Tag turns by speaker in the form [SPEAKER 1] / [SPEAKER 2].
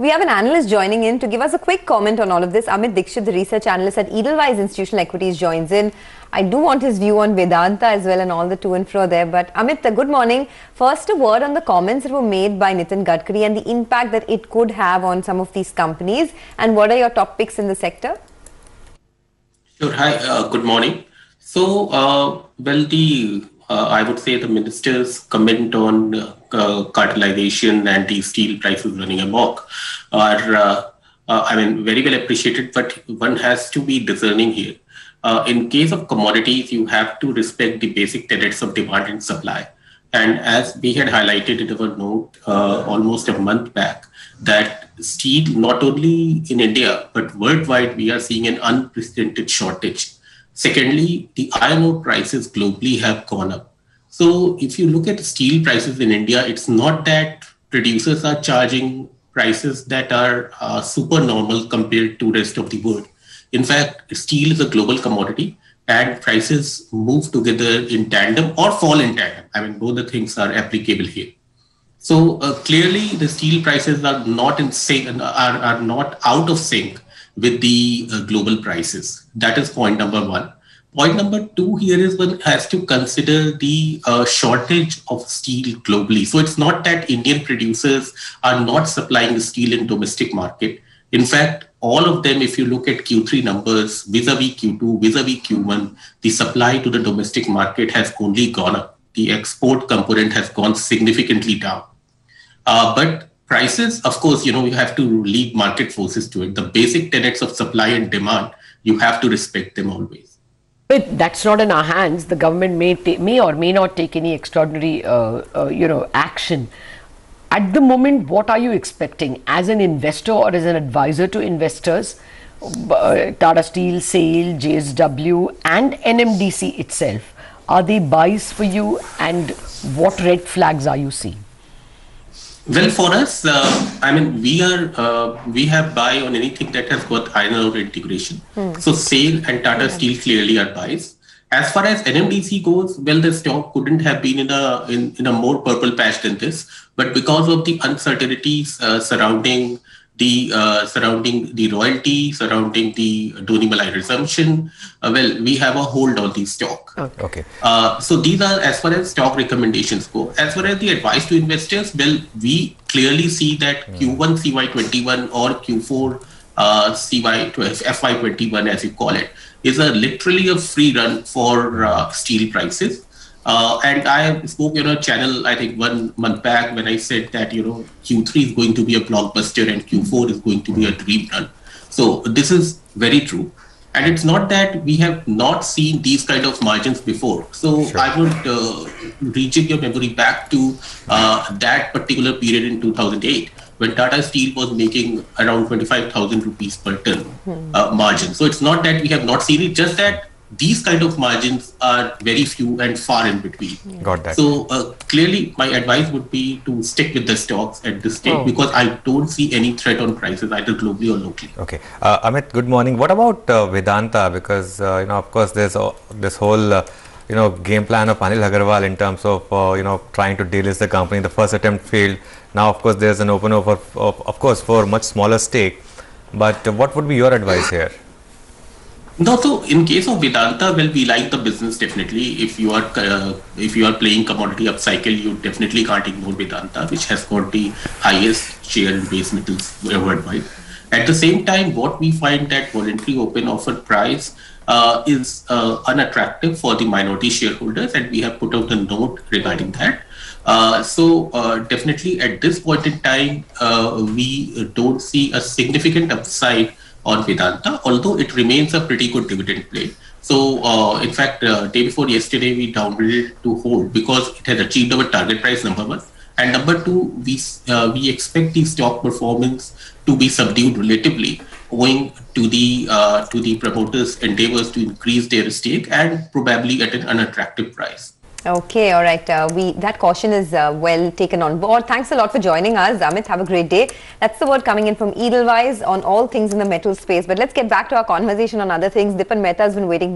[SPEAKER 1] We have an analyst joining in to give us a quick comment on all of this. Amit Dixit, the research analyst at Edelweiss Institutional Equities, joins in. I do want his view on Vedanta as well and all the to and fro there. But Amit, uh, good morning. First, a word on the comments that were made by Nitin Gadkari and the impact that it could have on some of these companies. And what are your top picks in the sector?
[SPEAKER 2] Sure. Hi. Uh, good morning. So, uh, well, the uh, I would say the minister's comment on uh, cartelization and the steel prices running amok are, uh, uh, I mean, very well appreciated, but one has to be discerning here. Uh, in case of commodities, you have to respect the basic tenets of demand and supply. And as we had highlighted in our note uh, almost a month back, that steel, not only in India, but worldwide, we are seeing an unprecedented shortage Secondly, the iron ore prices globally have gone up. So if you look at steel prices in India, it's not that producers are charging prices that are uh, super normal compared to rest of the world. In fact, steel is a global commodity and prices move together in tandem or fall in tandem. I mean, both the things are applicable here. So uh, clearly, the steel prices are not in sync, are, are not out of sync with the uh, global prices. That is point number one. Point number two here is one has to consider the uh, shortage of steel globally. So it's not that Indian producers are not supplying steel in domestic market. In fact, all of them, if you look at Q3 numbers vis-a-vis Q2, vis-a-vis Q1, the supply to the domestic market has only gone up. The export component has gone significantly down. Uh, but prices, of course, you know, you have to leave market forces to it. The basic tenets of supply and demand, you have to respect them always.
[SPEAKER 3] But that's not in our hands. The government may may or may not take any extraordinary, uh, uh, you know, action. At the moment, what are you expecting as an investor or as an advisor to investors? Uh, Tata Steel, SAIL, JSW, and NMDC itself. Are they buys for you, and what red flags are you seeing?
[SPEAKER 2] Well, for us, uh, I mean, we are uh, we have buy on anything that has got iron ore integration. Hmm. So, SAIL and Tata. Steel clearly are buys. As far as NMDC goes, well, the stock couldn't have been in a in, in a more purple patch than this, but because of the uncertainties uh, surrounding the uh, surrounding the royalty, surrounding the Doni Malai resumption. Uh, well, we have a hold on the stock.
[SPEAKER 4] Okay.
[SPEAKER 2] Uh, so these are as far as stock recommendations go. As far as the advice to investors, well, we clearly see that mm. Q1 CY21 or Q4 uh, CY FY21 as you call it is a literally a free run for uh, steel prices. Uh, and I spoke on a channel, I think one month back when I said that, you know, Q3 is going to be a blockbuster and Q4 is going to be a dream run. So this is very true. And it's not that we have not seen these kind of margins before. So sure. I would uh, rejig your memory back to uh, that particular period in 2008 when Tata Steel was making around 25,000 rupees per ton hmm. uh, margin. So it's not that we have not seen it, just that these kind of margins are very few and far in between.
[SPEAKER 4] Got that.
[SPEAKER 2] So uh, clearly, my advice would be to stick with the stocks at this stage oh. because I don't see any threat on prices either globally or locally.
[SPEAKER 4] Okay, uh, Amit. Good morning. What about uh, Vedanta? Because uh, you know, of course, there's this whole uh, you know game plan of Anil Agarwal in terms of uh, you know trying to delist the company. The first attempt failed. Now, of course, there's an open offer, of, of course, for much smaller stake. But what would be your advice here?
[SPEAKER 2] No, so in case of Vedanta, well, we like the business definitely. If you are uh, if you are playing commodity upcycle, you definitely can't ignore Vedanta, which has got the highest share in base metals worldwide. At the same time, what we find that voluntary open offer price uh, is uh, unattractive for the minority shareholders, and we have put out a note regarding that. Uh, so uh, definitely at this point in time, uh, we don't see a significant upside on Vedanta, although it remains a pretty good dividend play. So, uh, in fact, uh, day before yesterday, we downgraded to hold because it has achieved our target price number one. And number two, we uh, we expect the stock performance to be subdued relatively, owing to the uh, to the promoters' endeavors to increase their stake and probably at an unattractive price.
[SPEAKER 1] Okay, all right. Uh, we that caution is uh, well taken on board. Thanks a lot for joining us, Amit. Have a great day. That's the word coming in from Edelweiss on all things in the metal space. But let's get back to our conversation on other things. Dipan Mehta has been waiting.